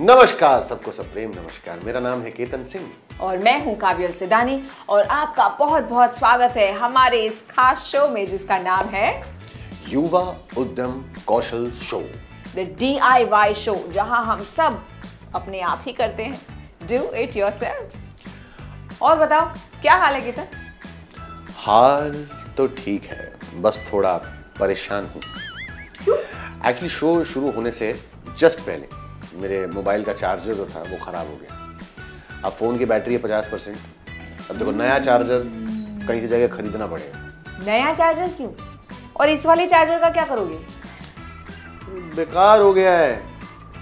नमस्कार सबको सब प्रेम नमस्कार। मेरा नाम है केतन सिंह। और मैं हूँ काव्यल सिदानी और आपका बहुत बहुत स्वागत है हमारे इस खास शो में जिसका नाम है युवा उद्यम कौशल show. The D I Y show जहाँ हम सब अपने आप ही करते हैं। डू इट योर और बताओ क्या हाल है केतन? हाल तो ठीक है बस थोड़ा परेशान हूँ। एक्चुअली शो शुरू होने से जस्ट पहले मेरे मोबाइल का चार्जर जो था वो खराब हो गया। अब फ़ोन की बैटरी है पचास परसेंट। अब देखो नया चार्जर कहीं से जगह खरीदना पड़ेगा। नया चार्जर क्यों? और इस वाले चार्जर का क्या करोगे? बेकार हो गया है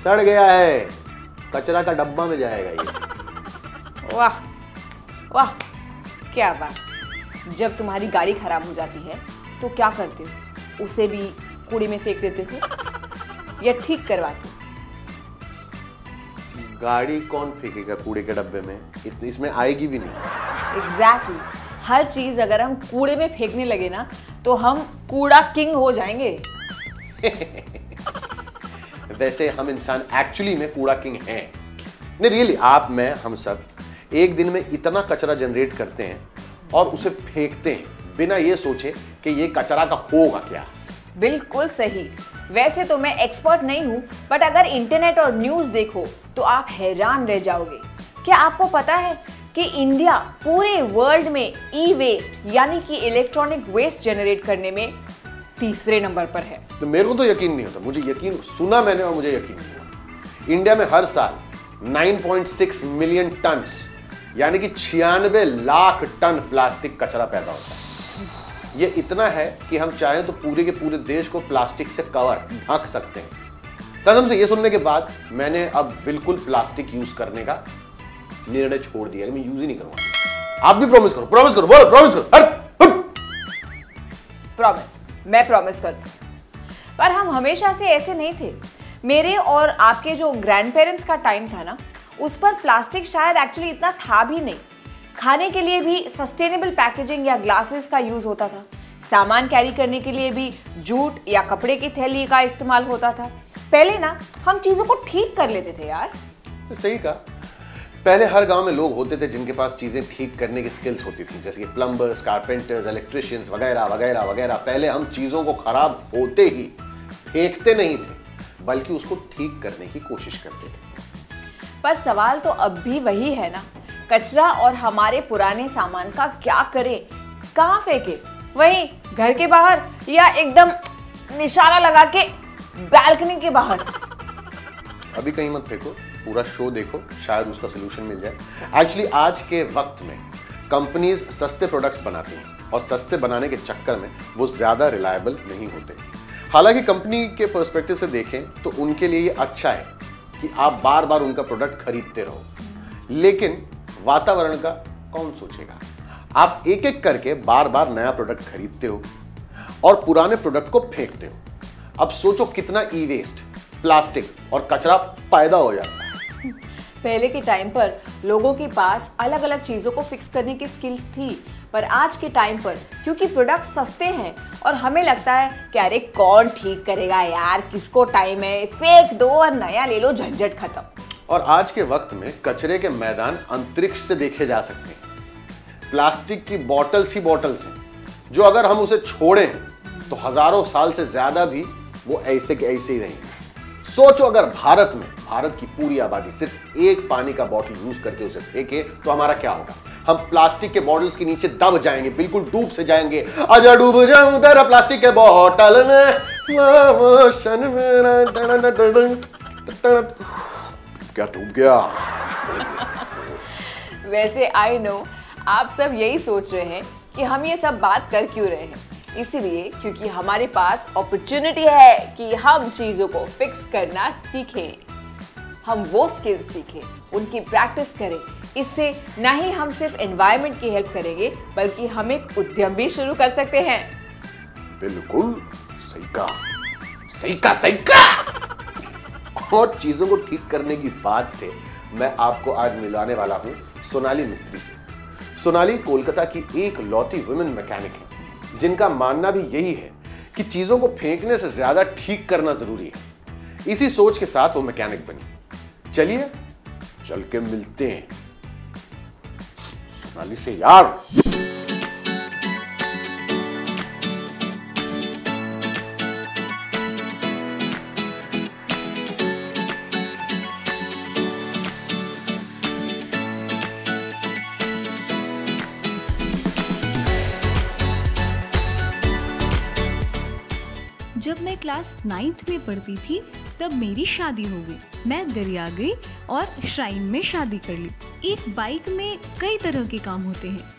सड़ गया है। कचरा का डब्बा में जाएगा ये। वाह वाह क्या बात। जब तुम्हारी गाड़ी खराब हो जाती है तो क्या करते हो? उसे भी कूड़े में फेंक देते हो? या ठीक करवाते हो? गाड़ी कौन फेंकेगा कूड़े के डब्बे में? इसमें आएगी भी नहीं। Exactly exactly. हर चीज़ अगर हम कूड़े में फेंकने लगे ना तो हम कूड़ा किंग हो जाएँगे। वैसे हम इंसान एक्चुअली में कूड़ा किंग हैं। नहीं रियली आप मैं हम सब एक दिन में इतना कचरा जनरेट करते हैं और उसे फेंकते हैं बिना ये सोचे कि ये कचरा का होगा क्या। बिल्कुल सही। वैसे तो मैं एक्सपर्ट नहीं हूँ बट अगर इंटरनेट और न्यूज़ देखो तो आप हैरान रह जाओगे। क्या आपको पता है कि इंडिया पूरे वर्ल्ड में ई वेस्ट यानी कि इलेक्ट्रॉनिक वेस्ट जनरेट करने में तीसरे नंबर पर है। तो मेरे को तो यकीन नहीं होता। मुझे यकीन सुना मैंने और मुझे यकीन नहीं हुआ। इंडिया में हर साल 9.6 मिलियन टन यानी कि छियानवे लाख टन प्लास्टिक कचरा पैदा होता है। ये इतना है कि हम चाहें तो पूरे के पूरे देश को प्लास्टिक से कवर ढक सकते हैं। कसम से ये सुनने के बाद मैंने अब बिल्कुल प्लास्टिक यूज़ करने का निर्णय छोड़ दिया मैं यूज़ ही नहीं करूँगा। आप भी प्रॉमिस करो प्रॉमिस करो, बोलो प्रॉमिस करो। हर प्रॉमिस मैं प्रॉमिस करती पर हम हमेशा से ऐसे नहीं थे। मेरे और आपके जो ग्रैंड पेरेंट्स का टाइम था ना, उस पर प्लास्टिक शायद एक्चुअली इतना था भी नहीं। खाने के लिए भी सस्टेनेबल पैकेजिंग या ग्लासेस का यूज़ होता था। सामान कैरी करने के लिए भी जूट या कपड़े की थैली का इस्तेमाल होता था। पहले ना हम चीज़ों को ठीक कर लेते थे यार। सही कहा। पहले हर गाँव में लोग होते थे जिनके पास चीज़ें ठीक करने की स्किल्स होती थी जैसे कि प्लम्बर्स कारपेंटर्स इलेक्ट्रिशियंस वगैरह वगैरह वगैरह। पहले हम चीज़ों को खराब होते ही फेंकते नहीं थे बल्कि उसको ठीक करने की कोशिश करते थे। पर सवाल तो अब भी वही है ना कचरा और हमारे पुराने सामान का क्या करें? कहाँ फेंके? वही घर के बाहर या एकदम निशाना लगा के बैल्कनी के बाहर। अभी कहीं मत फेंको, पूरा शो देखो, शायद उसका सोल्यूशन मिल जाए। एक्चुअली आज के वक्त में कंपनीज़ सस्ते प्रोडक्ट्स बनाती हैं और सस्ते बनाने के चक्कर में वो ज़्यादा रिलायबल नहीं होते। हालाँकि कंपनी के पर्सपेक्टिव से देखें तो उनके लिए ये अच्छा है कि आप बार बार उनका प्रोडक्ट खरीदते रहो। लेकिन वातावरण का कौन सोचेगा? आप एक एक करके बार बार नया प्रोडक्ट खरीदते हो और पुराने प्रोडक्ट को फेंकते हो। अब सोचो कितना ई वेस्ट प्लास्टिक और कचरा पैदा हो जाता है। पहले के टाइम पर लोगों के पास अलग अलग चीज़ों को फिक्स करने की स्किल्स थी पर आज के टाइम पर क्योंकि प्रोडक्ट सस्ते हैं और हमें लगता है कि अरे कौन ठीक करेगा यार किसको टाइम है? फेंक दो और नया ले लो झंझट खत्म। और आज के वक्त में कचरे के मैदान अंतरिक्ष से देखे जा सकते हैं। प्लास्टिक की बॉटल्स ही बॉटल्स हैं। जो अगर हम उसे छोड़ें तो हज़ारों साल से ज़्यादा भी वो ऐसे के ऐसे ही रहेंगे। सोचो अगर भारत में, भारत की पूरी आबादी सिर्फ़ एक पानी का बॉटल यूज़ करके उसे फेंके तो हमारा क्या होगा? हम प्लास्टिक के बॉटल्स के नीचे दब जाएँगे, बिल्कुल डूब से जाएँगे। अजा डूब जाऊँ उधर प्लास्टिक के बॉटल में। क्या डूब गया? वैसे आई नो आप सब यही सोच रहे हैं कि हम ये सब बात कर क्यों रहे हैं? इसीलिए क्योंकि हमारे पास अपॉर्चुनिटी है कि हम चीज़ों को फिक्स करना सीखें। हम वो स्किल सीखें, उनकी प्रैक्टिस करें। इससे ना ही हम सिर्फ़ एनवायरनमेंट की हेल्प करेंगे, बल्कि हम एक उद्यम भी शुरू कर सकते हैं। बिल्कुल सही का सही का सही का और चीज़ों को ठीक करने की बात से मैं आपको आज मिलाने वाला हूँ सोनाली मिस्त्री से। सोनाली कोलकाता की एक लौती वुमेन मैकेनिक है। जिनका मानना भी यही है कि चीज़ों को फेंकने से ज़्यादा ठीक करना ज़रूरी है। इसी सोच के साथ वो मैकेनिक बनी। चलिए, चल के मिलते हैं। सोनाली से यार। क्लास नाइन्थ में पढ़ती थी, तब मेरी शादी हो गई। मैं दरिया गई और श्राइन में शादी कर ली। एक बाइक में कई तरह के काम होते हैं,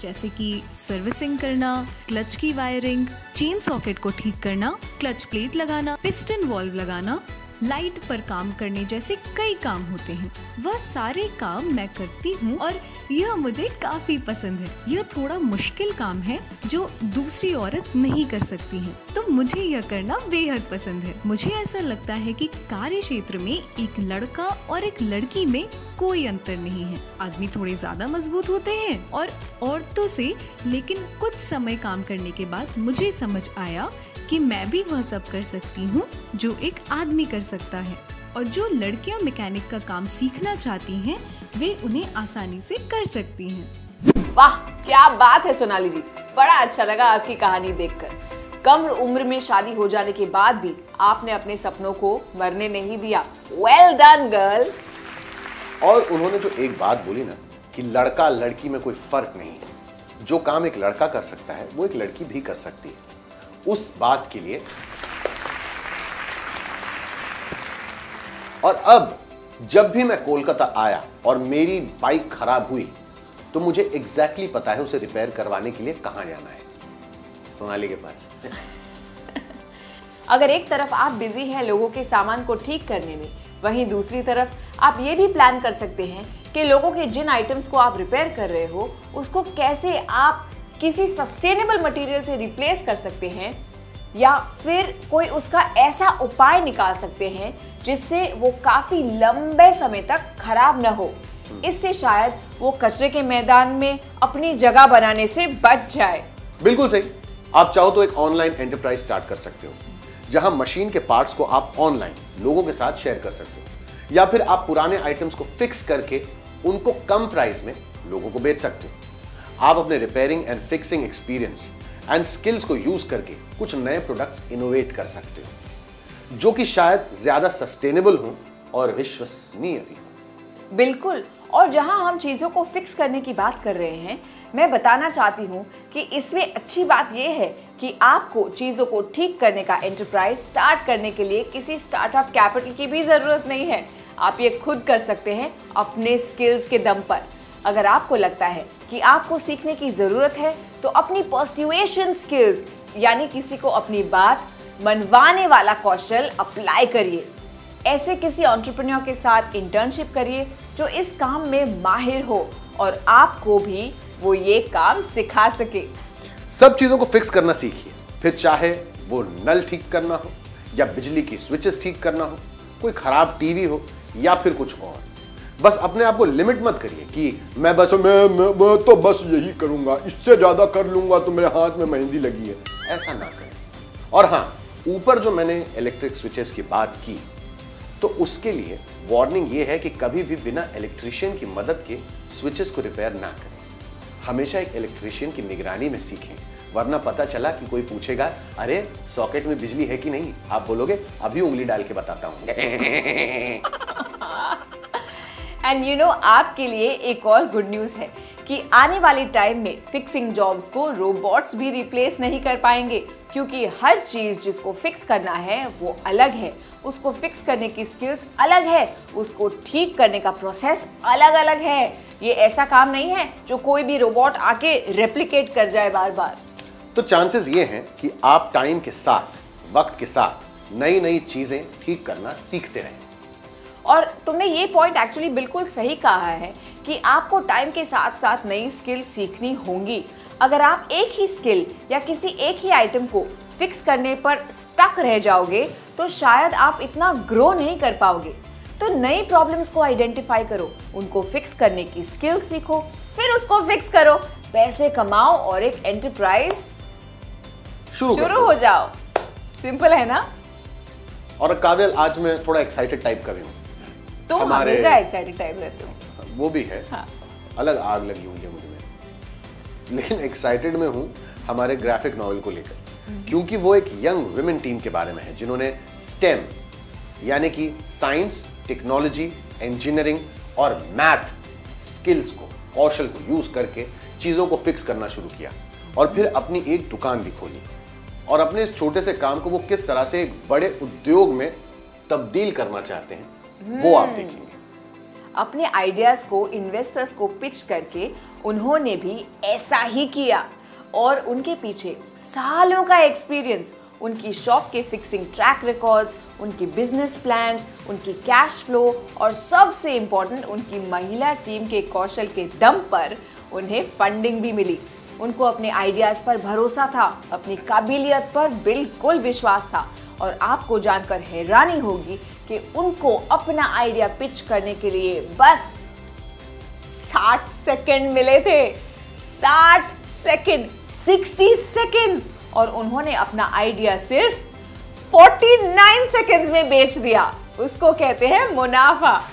जैसे कि सर्विसिंग करना, क्लच की वायरिंग, चेन सॉकेट को ठीक करना, क्लच प्लेट लगाना, पिस्टन वॉल्व लगाना, लाइट पर काम करने जैसे कई काम होते हैं। वह सारे काम मैं करती हूँ और यह मुझे काफ़ी पसंद है। यह थोड़ा मुश्किल काम है, जो दूसरी औरत नहीं कर सकती है। तो मुझे यह करना बेहद पसंद है। मुझे ऐसा लगता है कि कार्य क्षेत्र में एक लड़का और एक लड़की में कोई अंतर नहीं है। आदमी थोड़े ज़्यादा मज़बूत होते हैं और औरतों से, लेकिन कुछ समय काम करने के बाद मुझे समझ आया कि मैं भी वह सब कर सकती हूँ, जो एक आदमी कर सकता है। और जो लड़कियाँ मैकेनिक का काम सीखना चाहती हैं वे उन्हें आसानी से कर सकती हैं। वाह क्या बात है सोनाली जी। बड़ा अच्छा लगा आपकी कहानी देखकर। कम उम्र में शादी हो जाने के बाद भी आपने अपने सपनों को मरने नहीं दिया। वेल डन गर्ल और उन्होंने जो एक बात बोली ना कि लड़का लड़की में कोई फ़र्क नहीं है। जो काम एक लड़का कर सकता है वो एक लड़की भी कर सकती है। उस बात के लिए और अब, जब भी मैं कोलकाता आया और मेरी बाइक खराब हुई तो मुझे एग्जैक्टली exactly पता है उसे रिपेयर करवाने के लिए कहाँ जाना है। सोनाली के पास। अगर एक तरफ़ आप बिज़ी हैं लोगों के सामान को ठीक करने में, वहीं दूसरी तरफ़ आप ये भी प्लान कर सकते हैं कि लोगों के जिन आइटम्स को आप रिपेयर कर रहे हो, उसको कैसे आप किसी सस्टेनेबल मटेरियल से रिप्लेस कर सकते हैं या फिर कोई उसका ऐसा उपाय निकाल सकते हैं जिससे वो काफ़ी लंबे समय तक खराब न हो। इससे शायद वो कचरे के मैदान में अपनी जगह बनाने से बच जाए। बिल्कुल सही। आप चाहो तो एक ऑनलाइन एंटरप्राइज स्टार्ट कर सकते हो जहाँ मशीन के पार्ट्स को आप ऑनलाइन लोगों के साथ शेयर कर सकते हो या फिर आप पुराने आइटम्स को फिक्स करके उनको कम प्राइस में लोगों को बेच सकते हो। आप अपने repairing and fixing experience and skills को यूज़ करके कुछ नए प्रोडक्ट्स इनोवेट कर सकते हो, जो कि शायद ज़्यादा सस्टेनेबल हो और विश्वसनीय भी बिल्कुल। और जहाँ हम चीज़ों को फिक्स करने की बात कर रहे हैं, मैं बताना चाहती हूँ कि इसमें अच्छी बात यह है कि आपको चीज़ों को ठीक करने का एंटरप्राइज स्टार्ट करने के लिए किसी स्टार्टअप कैपिटल की भी ज़रूरत नहीं है। आप ये खुद कर सकते हैं अपने स्किल्स के दम पर। अगर आपको लगता है कि आपको सीखने की ज़रूरत है तो अपनी पर्स्यूएशन स्किल्स यानी किसी को अपनी बात मनवाने वाला कौशल अप्लाई करिए। ऐसे किसी ऑन्टरप्रन्योर के साथ इंटर्नशिप करिए जो इस काम में माहिर हो और आपको भी वो ये काम सिखा सके। सब चीज़ों को फिक्स करना सीखिए। फिर चाहे वो नल ठीक करना हो या बिजली की स्विचेस ठीक करना हो, कोई खराब टीवी हो या फिर कुछ और। बस अपने आप को लिमिट मत करिए कि मैं बस मैं, मैं, मैं तो बस यही करूँगा इससे ज़्यादा कर लूँगा तो मेरे हाथ में मेहंदी लगी है। ऐसा ना करें। और हाँ ऊपर जो मैंने इलेक्ट्रिक स्विचेस की बात की तो उसके लिए वार्निंग ये है कि कभी भी बिना इलेक्ट्रिशियन की मदद के स्विचेस को रिपेयर ना करें। हमेशा एक इलेक्ट्रिशियन की निगरानी में सीखें वरना पता चला कि कोई पूछेगा अरे सॉकेट में बिजली है कि नहीं? आप बोलोगे अभी उंगली डाल के बताता हूँ। एंड यू नो आपके लिए एक और गुड न्यूज़ है कि आने वाले टाइम में फिक्सिंग जॉब्स को रोबोट्स भी रिप्लेस नहीं कर पाएँगे, क्योंकि हर चीज़ जिसको फिक्स करना है, वो अलग है। उसको फिक्स करने की स्किल्स अलग है, उसको ठीक करने का प्रोसेस अलग अलग है। ये ऐसा काम नहीं है जो कोई भी रोबोट आके रेप्लिकेट कर जाए बार बार तो चांसेस ये हैं कि आप टाइम के साथ, वक्त के साथ नई नई चीज़ें ठीक करना सीखते रहें। और तुमने ये पॉइंट एक्चुअली बिल्कुल सही कहा है कि आपको टाइम के साथ साथ नई स्किल सीखनी होंगी। अगर आप एक ही स्किल या किसी एक ही आइटम को फिक्स करने पर स्टक रह जाओगे तो शायद आप इतना ग्रो नहीं कर पाओगे। तो नई प्रॉब्लम्स को आइडेंटिफाई करो उनको फिक्स करने की स्किल सीखो फिर उसको फिक्स करो। पैसे कमाओ और एक एंटरप्राइज शुरू हो जाओ। सिंपल है ना? और काव्यल आज मैं थोड़ा एक्साइटेड टाइप का भी हूँ। तुम हमारे हमेशा एक्साइटेड टाइप रहते हो। वो भी है। हाँ। अलग आग लगी हुई है मुझे में। लेकिन एक्साइटेड में हूँ हमारे ग्राफिक नॉवल को लेकर। क्योंकि वो एक यंग वुमेन टीम के बारे में है जिन्होंने स्टेम यानी कि साइंस टेक्नोलॉजी इंजीनियरिंग और मैथ स्किल्स को कौशल को यूज़ करके चीज़ों को फिक्स करना शुरू किया। और फिर अपनी एक दुकान भी खोली। और अपने इस छोटे से काम को वो किस तरह से एक बड़े उद्योग में तब्दील करना चाहते हैं वो आप देखेंगे अपने आइडियाज़ को इन्वेस्टर्स को पिच करके उन्होंने भी ऐसा ही किया। और उनके पीछे सालों का एक्सपीरियंस उनकी शॉप के फिक्सिंग ट्रैक रिकॉर्ड्स उनकी बिज़नेस प्लान्स उनकी कैश फ्लो और सबसे इम्पोर्टेंट उनकी महिला टीम के कौशल के दम पर उन्हें फंडिंग भी मिली। उनको अपने आइडियाज़ पर भरोसा था अपनी काबिलियत पर बिल्कुल विश्वास था। और आपको जानकर हैरानी होगी कि उनको अपना आइडिया पिच करने के लिए बस 60 सेकंड मिले थे। 60 सेकंड 60 सेकंड्स। और उन्होंने अपना आइडिया सिर्फ़ 49 सेकंड्स में बेच दिया। उसको कहते हैं मुनाफा।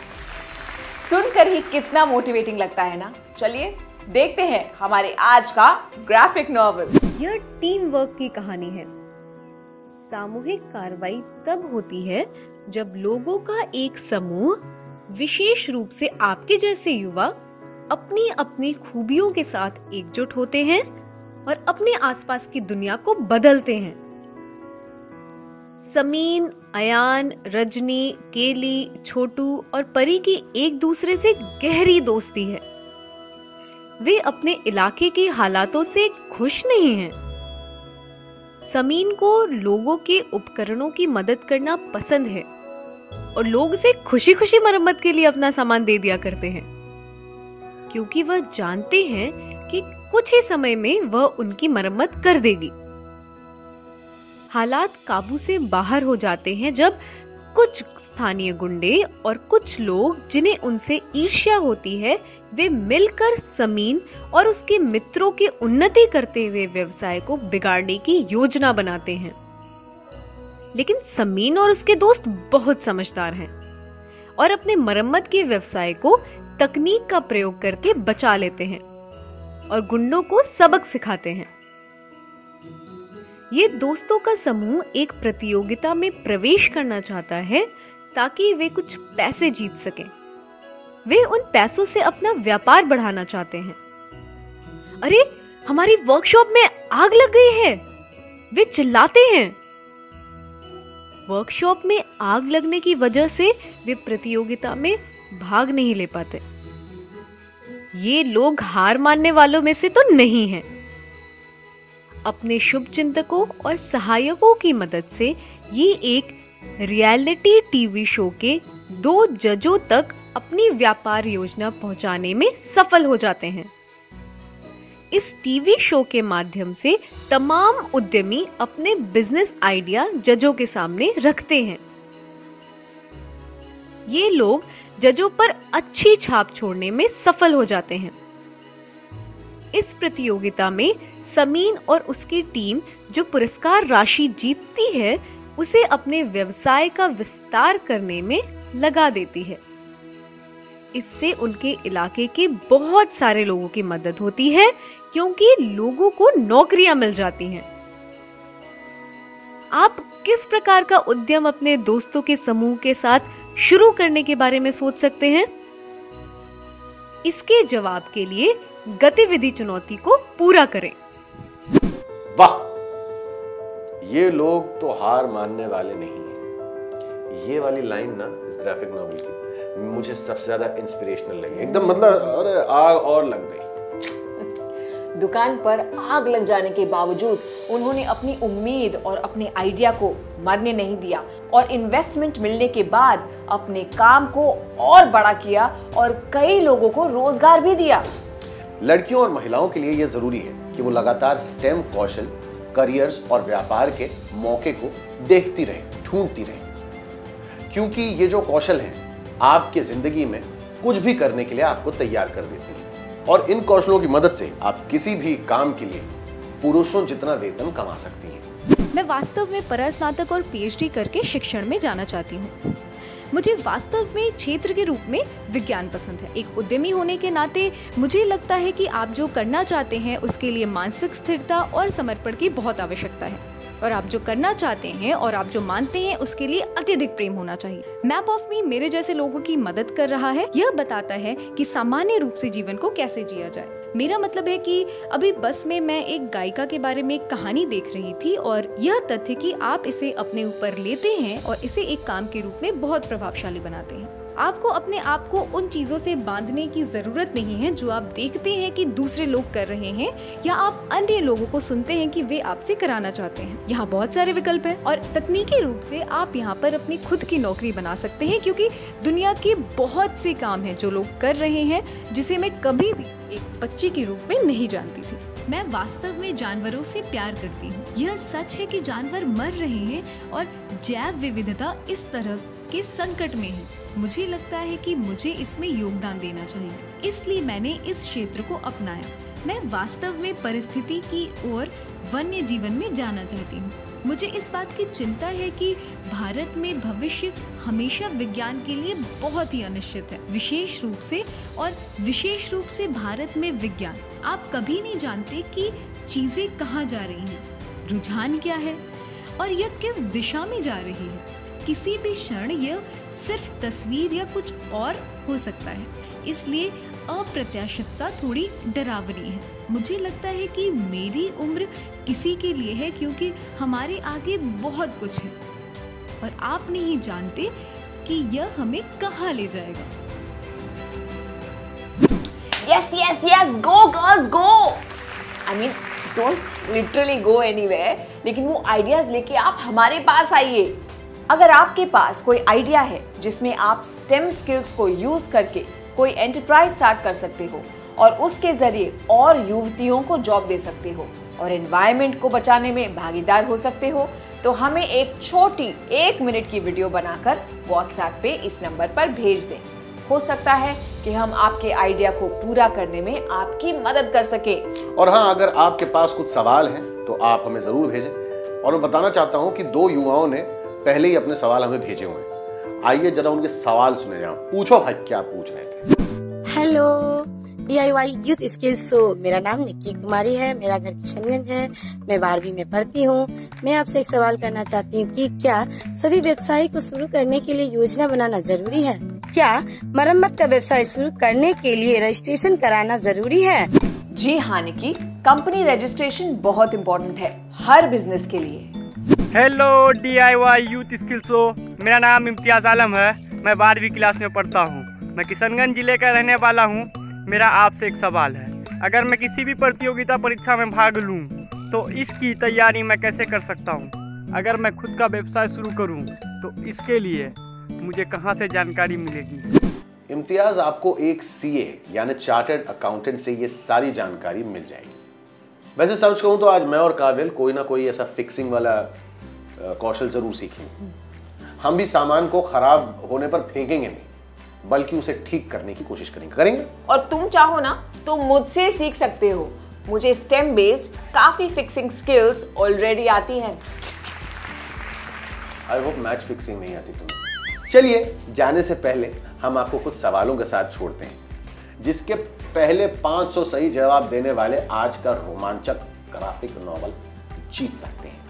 सुनकर ही कितना मोटिवेटिंग लगता है ना? चलिए, देखते हैं हमारे आज का ग्राफिक नॉवल यह टीम वर्क की कहानी है। सामूहिक कार्रवाई तब होती है जब लोगों का एक समूह विशेष रूप से आपके जैसे युवा अपनी अपनी खूबियों के साथ एकजुट होते हैं और अपने आसपास की दुनिया को बदलते हैं। समीन, अयान, रजनी, केली, छोटू और परी की एक दूसरे से गहरी दोस्ती है। वे अपने इलाके के हालातों से खुश नहीं हैं। समीन को लोगों के उपकरणों की मदद करना पसंद है और लोग उसे खुशी खुशी मरम्मत के लिए अपना सामान दे दिया करते हैं। क्योंकि वह जानते हैं कि कुछ ही समय में वह उनकी मरम्मत कर देगी। हालात काबू से बाहर हो जाते हैं जब कुछ स्थानीय गुंडे और कुछ लोग जिन्हें उनसे ईर्ष्या होती है वे मिलकर समीन और उसके मित्रों की उन्नति करते हुए व्यवसाय को बिगाड़ने की योजना बनाते हैं। लेकिन समीन और उसके दोस्त बहुत समझदार हैं और अपने मरम्मत के व्यवसाय को तकनीक का प्रयोग करके बचा लेते हैं और गुंडों को सबक सिखाते हैं। ये दोस्तों का समूह एक प्रतियोगिता में प्रवेश करना चाहता है ताकि वे कुछ पैसे जीत सकें। वे उन पैसों से अपना व्यापार बढ़ाना चाहते हैं। अरे, हमारी वर्कशॉप में आग लग गई है। वे चिल्लाते हैं। वर्कशॉप में आग लगने की वजह से वे प्रतियोगिता में भाग नहीं ले पाते। ये लोग हार मानने वालों में से तो नहीं हैं। अपने शुभ चिंतकों और सहायकों की मदद से ये एक रियलिटी टीवी शो के दो जजों तक अपनी व्यापार योजना पहुँचाने में सफल हो जाते हैं। इस टीवी शो के माध्यम से तमाम उद्यमी अपने बिज़नेस आइडिया जजों के सामने रखते हैं। ये लोग जजों पर अच्छी छाप छोड़ने में सफल हो जाते हैं। इस प्रतियोगिता में समीन और उसकी टीम जो पुरस्कार राशि जीतती है, उसे अपने व्यवसाय का विस्तार करने में लगा देती है। इससे उनके इलाके के बहुत सारे लोगों की मदद होती है, क्योंकि लोगों को नौकरियाँ मिल जाती हैं। आप किस प्रकार का उद्यम अपने दोस्तों के समूह के साथ शुरू करने के बारे में सोच सकते हैं? इसके जवाब के लिए गतिविधि चुनौती को पूरा करें। वाह! ये लोग तो हार मानने वाले नहीं हैं। ये वाली लाइन ना इस ग्राफिक नॉवल की। मुझे सबसे ज़्यादा इंस्पिरेशनल लगी। एकदम मतलब अरे आग और लग गई। दुकान पर आग लग जाने के बावजूद उन्होंने अपनी उम्मीद और अपने आइडिया को मरने नहीं दिया और इन्वेस्टमेंट मिलने के बाद अपने काम को और बड़ा किया और कई लोगों को रोज़गार भी दिया। लड़कियों और महिलाओं के लिए यह ज़रूरी है कि वो लगातार स्टेम कौशल करियर्स और व्यापार के मौके को देखती रहे ढूंढती रहे। क्योंकि ये जो कौशल हैं आपकी ज़िंदगी में कुछ भी करने के लिए आपको तैयार कर देती है। और इन कौशलों की मदद से आप किसी भी काम के लिए पुरुषों जितना वेतन कमा सकती हैं। मैं वास्तव में परास्नातक और पीएचडी करके शिक्षण में जाना चाहती हूँ। मुझे वास्तव में क्षेत्र के रूप में विज्ञान पसंद है। एक उद्यमी होने के नाते मुझे लगता है कि आप जो करना चाहते हैं, उसके लिए मानसिक स्थिरता और समर्पण की बहुत आवश्यकता है। और आप जो करना चाहते हैं और आप जो मानते हैं, उसके लिए अत्यधिक प्रेम होना चाहिए। मैप ऑफ़ मी मेरे जैसे लोगों की मदद कर रहा है। यह बताता है कि सामान्य रूप से जीवन को कैसे जिया जाए। मेरा मतलब है कि अभी बस में मैं एक गायिका के बारे में एक कहानी देख रही थी और यह तथ्य कि आप इसे अपने ऊपर लेते हैं और इसे एक काम के रूप में बहुत प्रभावशाली बनाते हैं। आपको अपने आप को उन चीज़ों से बांधने की ज़रूरत नहीं है जो आप देखते हैं कि दूसरे लोग कर रहे हैं या आप अन्य लोगों को सुनते हैं कि वे आपसे कराना चाहते हैं। यहाँ बहुत सारे विकल्प हैं और तकनीकी रूप से आप यहाँ पर अपनी खुद की नौकरी बना सकते हैं क्योंकि दुनिया के बहुत से काम हैं जो लोग कर रहे हैं, जिसे मैं कभी भी एक बच्चे के रूप में नहीं जानती थी। मैं वास्तव में जानवरों से प्यार करती हूँ। यह सच है कि जानवर मर रहे हैं और जैव विविधता इस तरह के संकट में है। मुझे लगता है कि मुझे इसमें योगदान देना चाहिए। इसलिए मैंने इस क्षेत्र को अपनाया। मैं वास्तव में परिस्थिति की ओर वन्य जीवन में जाना चाहती हूँ। मुझे इस बात की चिंता है कि भारत में भविष्य हमेशा विज्ञान के लिए बहुत ही अनिश्चित है। विशेष रूप से और विशेष रूप से भारत में विज्ञान। आप कभी नहीं जानते कि चीज़ें कहाँ जा रही हैं। रुझान क्या है और यह किस दिशा में जा रही है। किसी भी क्षण यह सिर्फ़ तस्वीर या कुछ और हो सकता है। इसलिए अप्रत्याशितता थोड़ी डरावनी है। मुझे लगता है कि मेरी उम्र किसी के लिए है क्योंकि हमारे आगे बहुत कुछ है। और आप नहीं जानते कि यह हमें कहाँ ले जाएगा। Yes yes yes go girls go I mean don't literally go anywhere लेकिन वो आइडियाज़ लेके आप हमारे पास आइए। अगर आपके पास कोई आइडिया है जिसमें आप स्टेम स्किल्स को यूज़ करके कोई एंटरप्राइज स्टार्ट कर सकते हो और उसके ज़रिए और युवतियों को जॉब दे सकते हो और एनवायरमेंट को बचाने में भागीदार हो सकते हो तो हमें एक छोटी एक मिनट की वीडियो बनाकर व्हाट्सएप पे इस नंबर पर भेज दें। हो सकता है कि हम आपके आइडिया को पूरा करने में आपकी मदद कर सके। और हाँ अगर आपके पास कुछ सवाल हैं तो आप हमें ज़रूर भेजें। और मैं बताना चाहता हूँ कि दो युवाओं ने पहले ही अपने सवाल हमें भेजे हुए हैं। आइए जरा उनके सवाल सुने जाओ। पूछो भाई क्या पूछ रहे थे? Hello DIY youth skills show मेरा नाम निक्की कुमारी है मेरा घर किशनगंज है मैं बारहवीं में पढ़ती हूँ। मैं आपसे एक सवाल करना चाहती हूँ कि क्या सभी व्यवसाय को शुरू करने के लिए योजना बनाना ज़रूरी है? क्या मरम्मत का व्यवसाय शुरू करने के लिए रजिस्ट्रेशन कराना ज़रूरी है? जी हाँ निकी कंपनी रजिस्ट्रेशन बहुत इम्पोर्टेंट है हर बिज़नेस के लिए। Hello D I Y youth skill show मेरा नाम इम्तियाज़ आलम है। मैं बारहवीं क्लास में पढ़ता हूँ। मैं किशनगंज ज़िले का रहने वाला हूँ। मेरा आपसे एक सवाल है। अगर मैं किसी भी प्रतियोगिता परीक्षा में भाग लूँ तो इसकी तैयारी मैं कैसे कर सकता हूँ? अगर मैं खुद का व्यवसाय शुरू करूँ तो इसके लिए मुझे कहाँ से जानकारी मिलेगी? इम्तियाज़, आपको एक सीए यानी चार्टर्ड अकाउंटेंट से ये सारी जानकारी मिल जाएगी। वैसे सच कहूँ तो आज मैं और काबिल कोई ना कोई ऐसा फिक्सिंग वाला कौशल ज़रूर सीखेंगे। हम भी सामान को खराब होने पर फेंकेंगे नहीं बल्कि उसे ठीक करने की कोशिश करेंगे। करेंगे? और तुम चाहो ना तो मुझसे सीख सकते हो। मुझे स्टेम बेस्ड काफ़ी फिक्सिंग स्किल्स ऑलरेडी आती हैं। आई होप मैच फिक्सिंग नहीं आती तुम्हें। चलिए जाने से पहले हम आपको कुछ सवालों के साथ छोड़ते हैं जिसके पहले 500 सही जवाब देने वाले आज का रोमांचक ग्राफिक नॉवल जीत सकते हैं।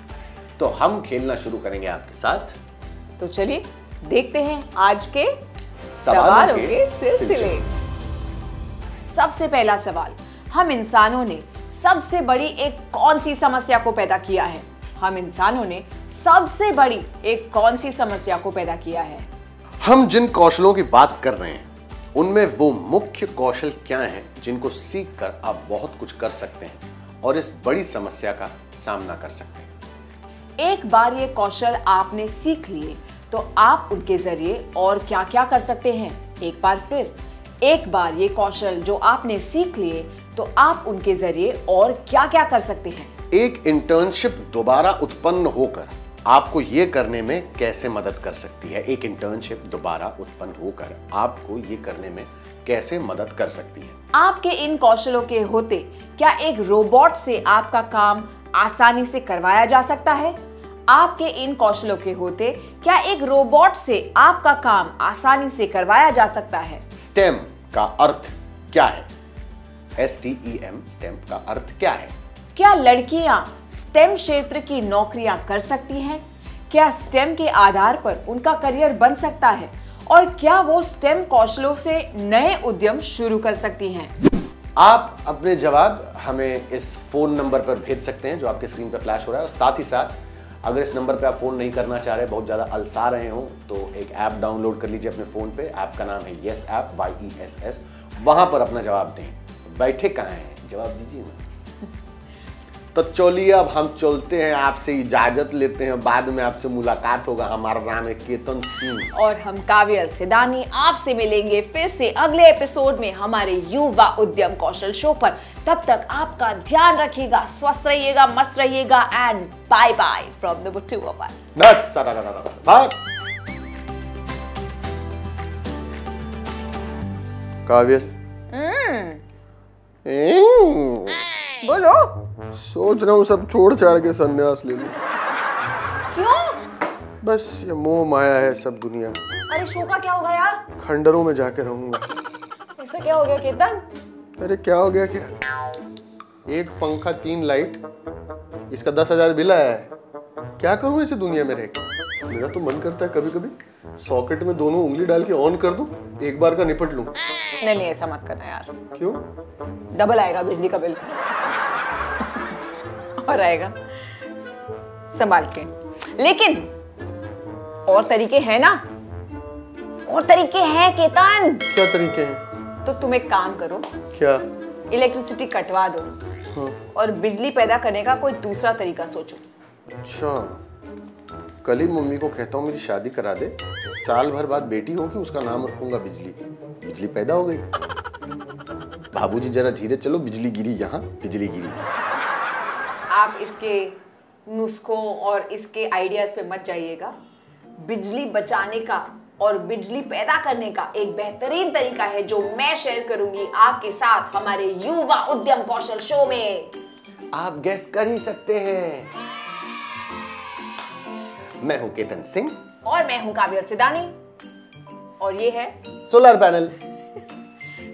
तो हम खेलना शुरू करेंगे आपके साथ। तो चलिए देखते हैं आज के सवालों के सिलसिले। सबसे पहला सवाल हम इंसानों ने सबसे बड़ी एक कौन सी समस्या को पैदा किया है? हम इंसानों ने सबसे बड़ी एक कौन सी समस्या को पैदा किया है? हम जिन कौशलों की बात कर रहे हैं उनमें वो मुख्य कौशल क्या हैं जिनको सीख कर आप बहुत कुछ कर सकते हैं और इस बड़ी समस्या का सामना कर सकते हैं। एक बार ये कौशल आपने सीख लिए तो आप उनके ज़रिए और क्या क्या कर सकते हैं? एक बार फिर एक बार ये कौशल जो आपने सीख लिए तो आप उनके ज़रिए और क्या क्या कर सकते हैं? एक इंटर्नशिप दोबारा उत्पन्न होकर आपको ये करने में कैसे मदद कर सकती है? एक इंटर्नशिप दोबारा उत्पन्न होकर आपको ये करने में कैसे मदद कर सकती है? आपके इन कौशलों के होते क्या एक रोबोट से आपका काम आसानी से करवाया जा सकता है। आपके इन कौशलों के होते क्या एक रोबोट से आपका काम आसानी से करवाया जा सकता है? स्टेम का अर्थ क्या है? S T E M STEM का अर्थ क्या है? क्या लड़कियाँ स्टेम क्षेत्र की नौकरियाँ कर सकती हैं? क्या स्टेम के आधार पर उनका करियर बन सकता है? और क्या वो स्टेम कौशलों से नए उद्यम शुरू कर सकती हैं? आप अपने जवाब हमें इस फ़ोन नंबर पर भेज सकते हैं, जो आपके स्क्रीन पर फ्लैश हो रहा है। और साथ ही साथ, अगर इस नंबर पर आप फ़ोन नहीं करना चाह रहे, बहुत ज़्यादा अलसा रहे हो तो एक ऐप डाउनलोड कर लीजिए अपने फ़ोन पे। ऐप का नाम है yes app, Y E S S. वहाँ पर अपना जवाब दें। बैठे कहाँ हैं? जवाब दीजिए ना। तो चलिए अब हम चलते हैं आपसे इजाज़त लेते हैं बाद में आपसे मुलाकात होगा हमारा नाम है केतन सिंह। और हम काव्यल सिदानी आपसे मिलेंगे फिर से अगले एपिसोड में हमारे युवा उद्यम कौशल शो पर। तब तक आपका ध्यान रखिएगा स्वस्थ रहिएगा मस्त रहिएगा and bye bye from the two of us सरा भाग काव्यल बोलो। सोच रहा हूँ सब छोड़ छाड़ के संन्यास ले लूँ। क्यों? बस ये मोह माया है सब दुनिया। अरे शो का क्या होगा यार? खंडरों में जाके रहूँगा। ऐसा क्या हो गया केतन? अरे क्या हो गया क्या? एक पंखा तीन लाइट इसका दस हज़ार बिल आया है। क्या करूँ इसे दुनिया में रह के? मेरा तो मन करता है कभी कभी सॉकेट में दोनों उंगली डाल के ऑन कर दूँ एक बार का निपट लूँ। नहीं नहीं ऐसा मत करना यार। क्यों? डबल आएगा बिजली का बिल। और आएगा संभाल के लेकिन और तरीके हैं ना? और तरीके हैं केतन। क्या तरीके हैं? तो तुम एक काम करो। क्या? इलेक्ट्रिसिटी कटवा दो। हाँ। और बिजली पैदा करने का कोई दूसरा तरीका सोचो। अच्छा। कल ही मम्मी को कहता हूँ मेरी शादी करा दे। साल भर बाद बेटी होगी उसका नाम रखूँगा बिजली। बिजली पैदा हो गई। बाबूजी जरा धीरे चलो बिजली गिरी यहाँ बिजली गिरी। आप इसके नुस्खों और इसके आइडियाज़ पे मत जाइएगा। बिजली बचाने का और बिजली पैदा करने का एक बेहतरीन तरीका है जो मैं शेयर करूँगी आपके साथ हमारे युवा उद्यम कौशल शो में। आप गैस कर ही सकते हैं। मैं हूँ केतन सिंह। और मैं हूँ काव्य सिदानी। और ये है सोलर पैनल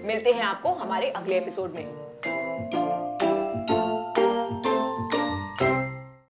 मिलते हैं आपको हमारे अगले एपिसोड में।